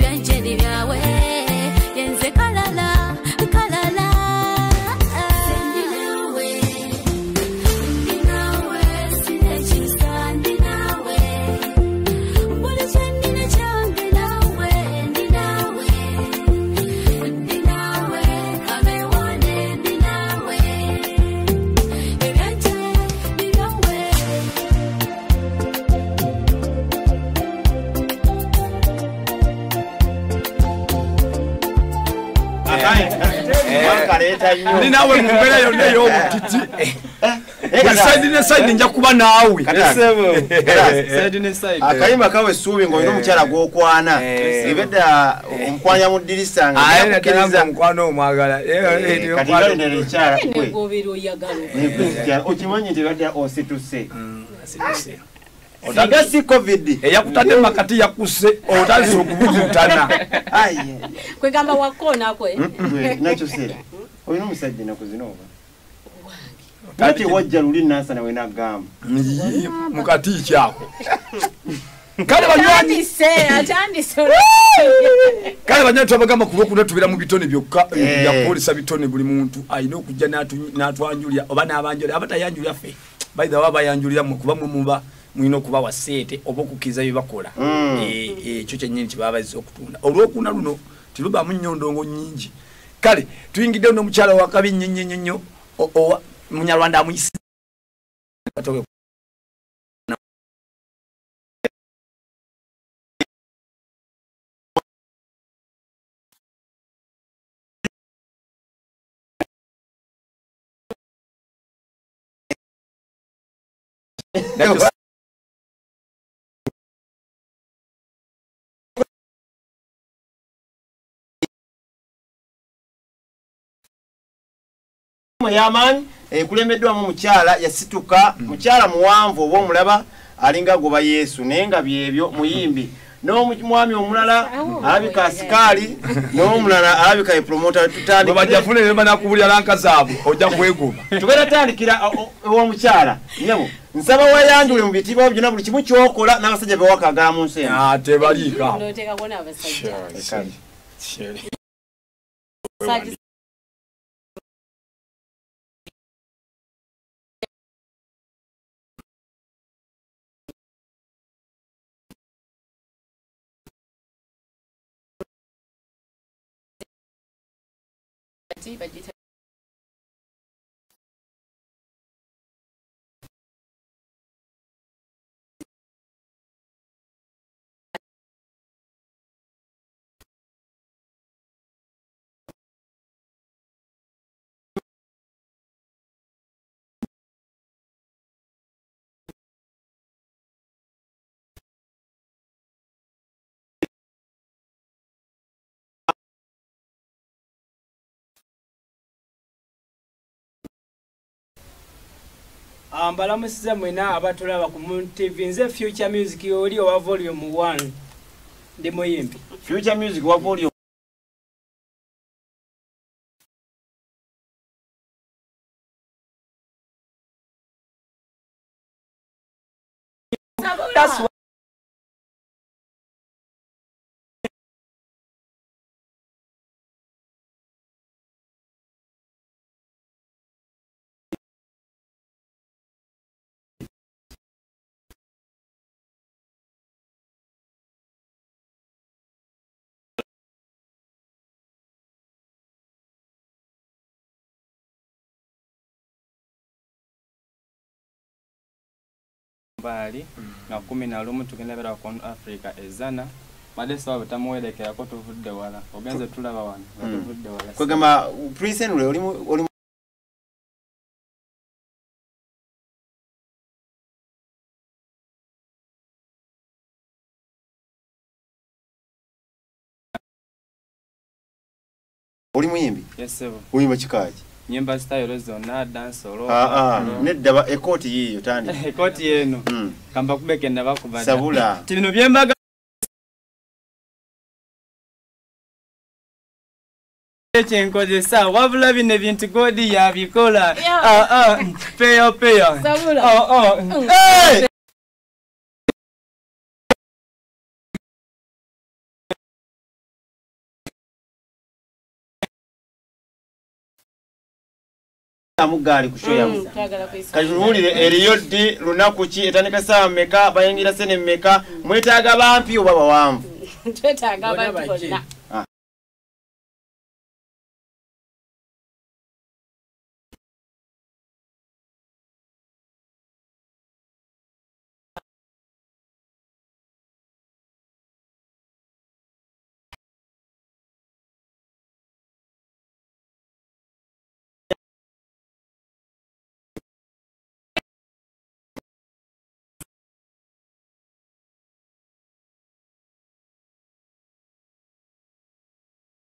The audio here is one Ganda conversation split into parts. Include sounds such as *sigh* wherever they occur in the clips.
ပြိုင်ချင်ဒီပြဝဲ ndi naawe mu mbeera yonna ey'obutiti buli saidi ne saidi nja kuba naawe akayimba kawe essuubi ng'olina omukyala gw'okwana. Eh. ebedda omukwanya mu ddirisa nga aye naddala nakukkiriza nga omukwano omwagala. kati ngalendera ekyala kwe. negobera oyagala. Okimanyi nti badda osituse. Otaga si covid. Eyakutadde makati yakusse otandise okubuzutana *laughs* kwegamba wakoonakwe nakyo se olina omusajja enaku zino oba? Nga tewajja luli nansana we nagamba? Mukati kyako kale banywanyi banywanyi twabagamba ku lwokuna tubeera mu bitone byokka Eh. byakwolesa bitone buli muntu alina okujja n'atwanjulya oba n'abanjulya abatayanjulya ffe. Baitha baba bayanjulira mwe kuba mwe muba mulina okubawa seete oba okukkiriza bye bakola. Mm. Eh, ekyo kyennyini kyebaba bazza okutunda. Olwokuna luno tilubaamu nnyo ndongo nnyingi kale tuyingidde no mukyala wakabi nnyo nnyo nnyo nnyo o- owa munyarwanda amuyisi yamaanyi ekulembeddwamu mukyala yasituka mukyala muwanvu oba omulaba alinga goba yesu naye nga byebyo muyimbi. N'omwami omulala alabika asikaali n'omulala alabika ye promota bwe tutandikire bajjafune ne banakubulya lanka zaabwe ojja kwegoma. *laughs* Tugenda tandikira ew'omukyala. Nyabo nsaba weyanjule mu bitibwa byonna buli kimu kyokola n'abasajja bewakagala mu nsi eno. Tebaliika noteekako n'abasajja Kale. Sajja- mbalamusiza mwena abatulaba ku Moon tv nze future music oli owa volume 1 ndi muyimbi. Future music wa volume That's mbali nga kumi na lumu tugenda beera ku africa ezana. Badde sawa betamuwerekerako tuvudde wala. Ogenze tulaba wano nga Mm. tuvudde wala. Kwegamba prince henry oli oli mu- oli muyimbi yesebo oyimba kikaaki nyimba style zonna dansolo aa nedda ba- ekooti yiiyo tandi ekoti *laughs* yeno Mm. kamba kubeke nabakuba sabula. *laughs* Ti bino byembaga ekyenkozesa wabula bino ebintu godi yabikola Yeah. Ah, twagala kuyisa kati tunuulire eriyo ddi? Lunaku ki? Etandika essaawa mmeka? Bayingira sene mmeka? Mwetaaga bampi oba bawanvu? *laughs* Twetaaga abantu bajje. bonna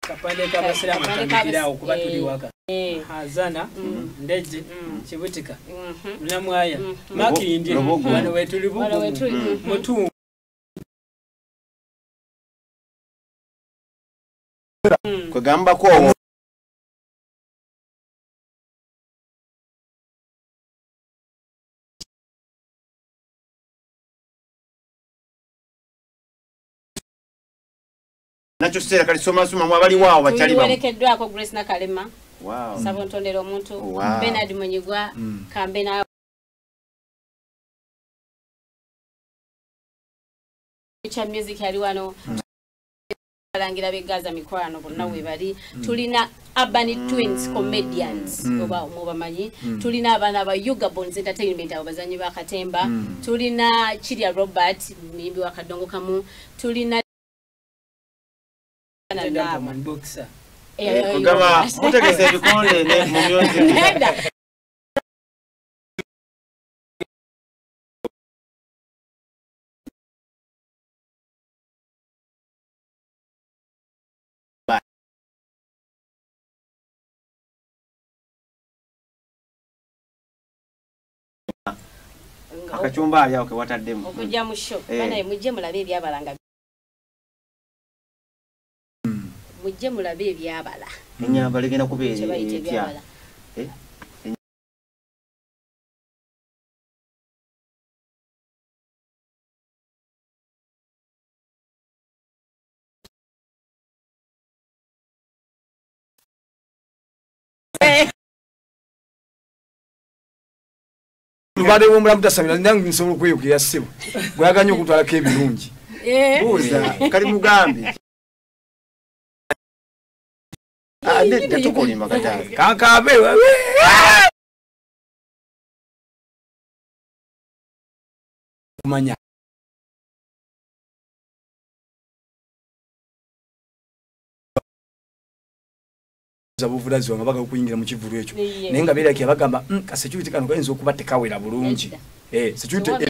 kapande kabasiramu Kapande kamikirawo kabas- kuba eh. tuli waka. Eh, azana ndeje kibutika mhm. lunamwaya Mhm. makindi Lubugu. wano wetuli bugumu mhm. mutungu. Kwegambako nakyo kiseera kalisomasomamu abaliwo awo bakyali tuwerekeddwako grace nakalema Wow. saba ntondera omuntu. Wow. benard munyigwa kambe na kya music yali wano. Balangira begaza mikwano bonna webali tulina urban twins comedians. Oba mubamanyi tulina abaana ba yuga bones entertainment abo bazanyi bakatemba tulina kirya robert muyimbi wakadongo kamu. Tulina boxer. Kugamba mutegesa ebikonde mu akacumba ali awo kewataddemu okujja mu show banaye mujje mulabe ebyabalanga mujje mulabe ebyabala. Enyambala egenda kubeera etya Eh? lubaale womulamu tasamira nange nsobola okweyukira ssebo. Gwaganya okutwalako ebirungi. Eh. buuza kali mugambi Ah, nedda tukolima katazi kankabe kumanya buvulazi wange baga okuyingira mu kivulu ekyo naye nga beeraki abagamba "Mm, ka security kano kayinza okuba tekawera bulungi security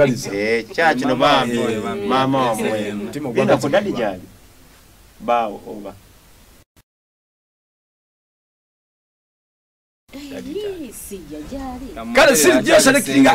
ngaliza Eh, kyakino bambi Eh, maama wamwe Eh, genda ku dadi gyali. Baawo oba. Gyali. Kale sijja selectinga